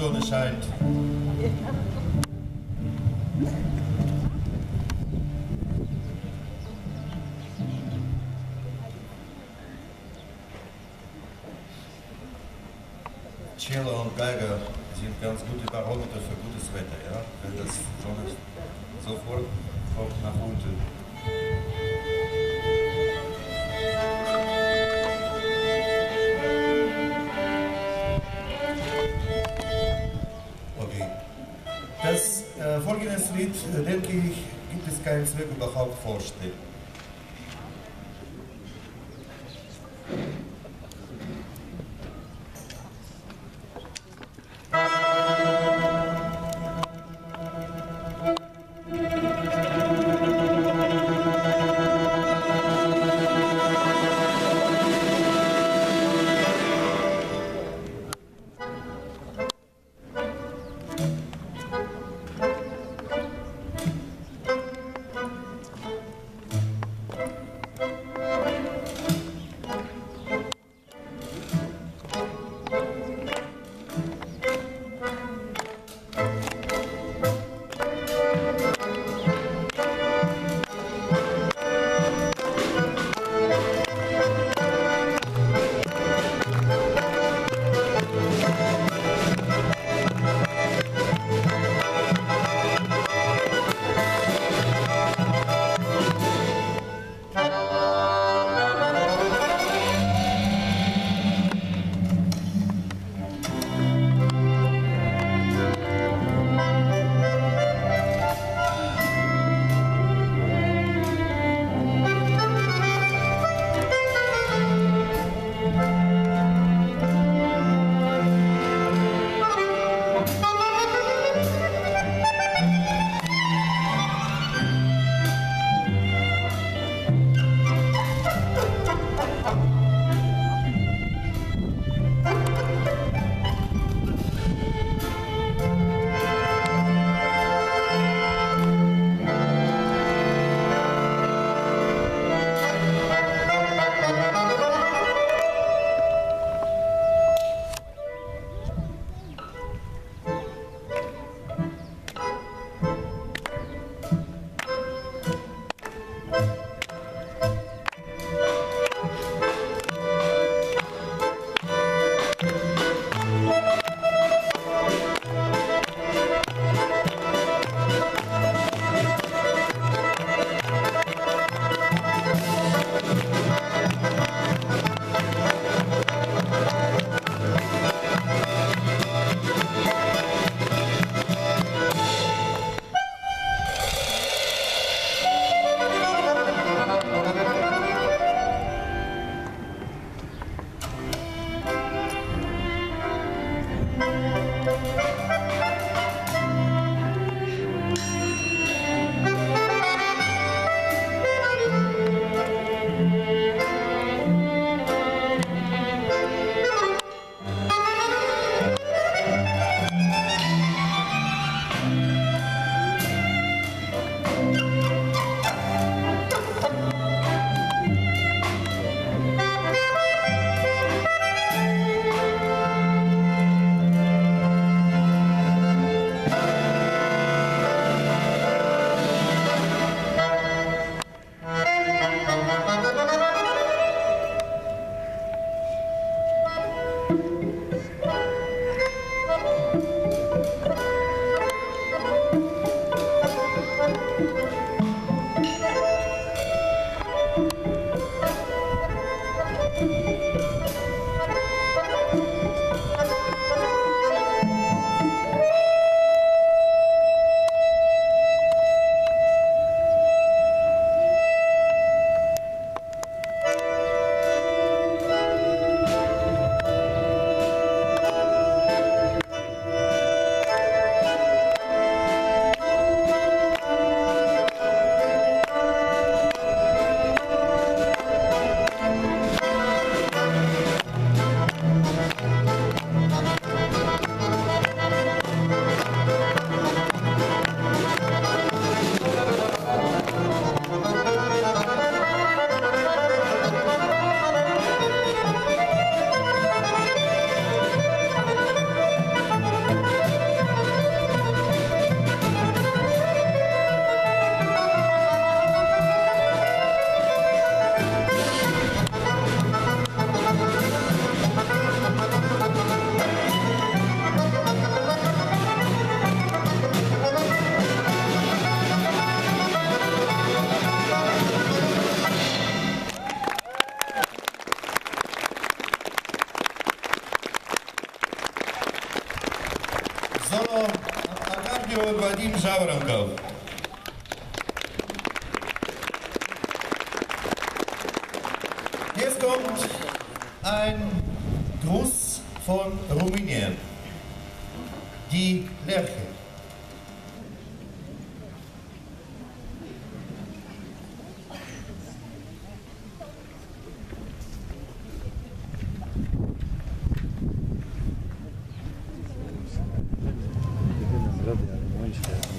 Sonne scheint. Cello und Geiger sind ganz gute Barometer für gutes Wetter, ja? Wenn das Sonne sofort kommt nach unten. Lied, äh, denke ich, gibt es keinen Zweck überhaupt vorstellen. Аккордеон Вадим Жаворонков. Jetzt kommt ein Gruß von Rumänien. Die Lerche. used to.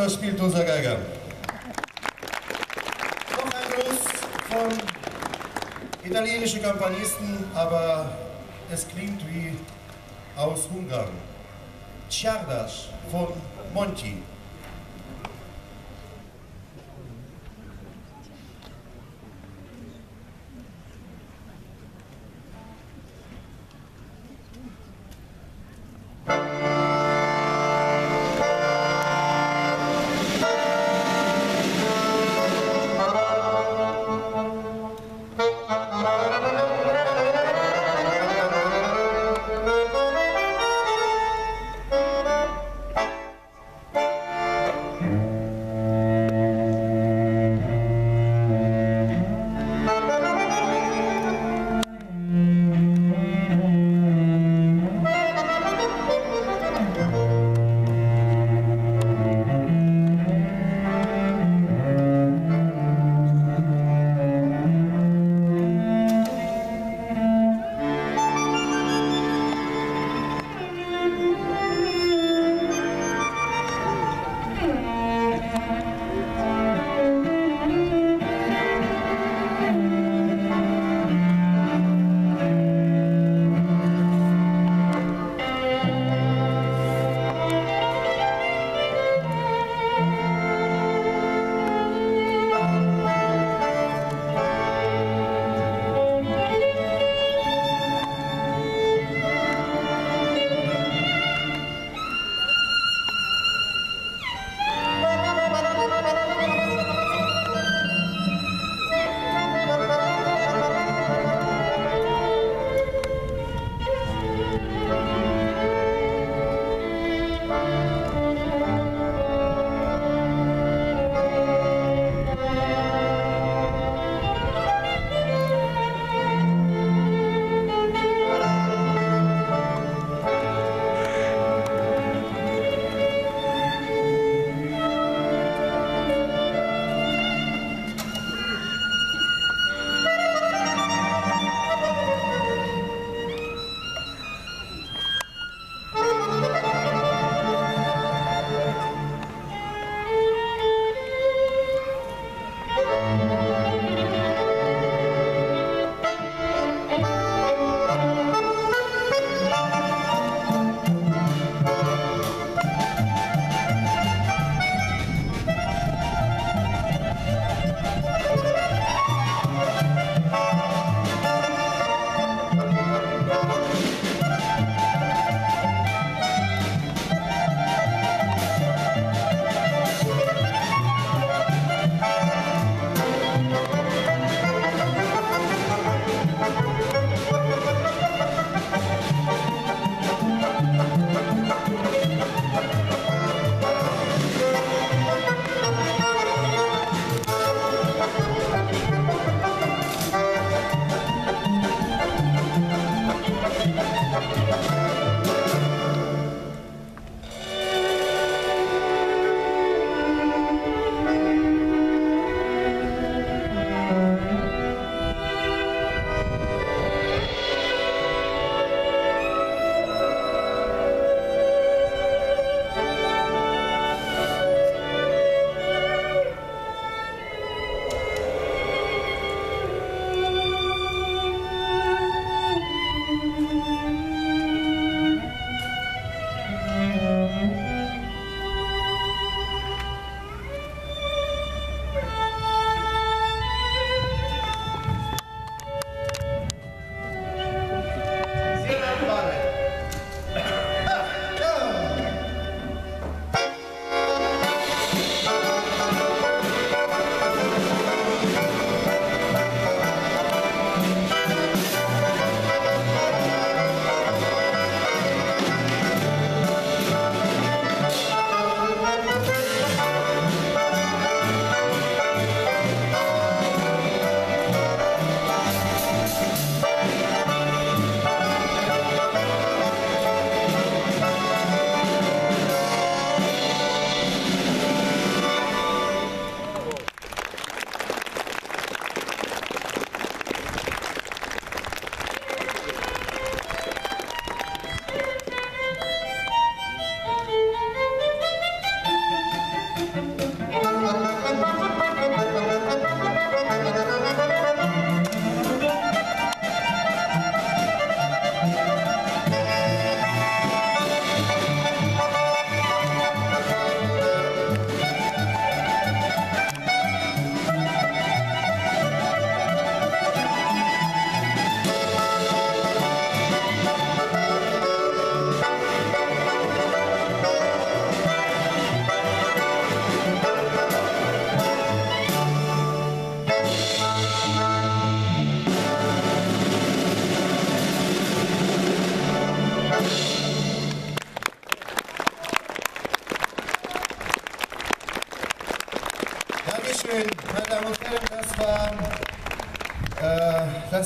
Salatonossa spielt unser Geiger. Noch ein Gruß von italienischen Kampanisten, aber es klingt wie aus Ungarn. Ciardas von Monti.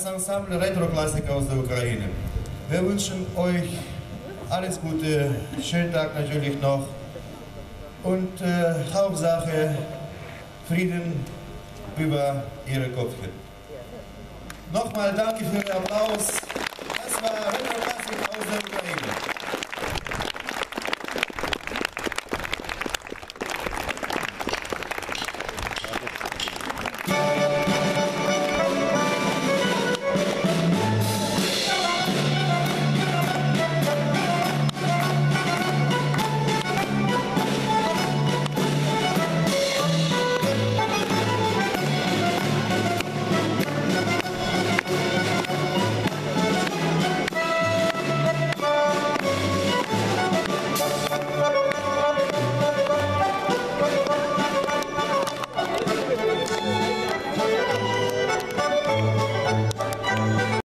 Das Ensemble Retro-Klassiker aus der Ukraine. Wir wünschen euch alles Gute, schönen Tag natürlich noch und äh, Hauptsache Frieden über Ihre Köpfe. Nochmal danke für den Applaus. Das war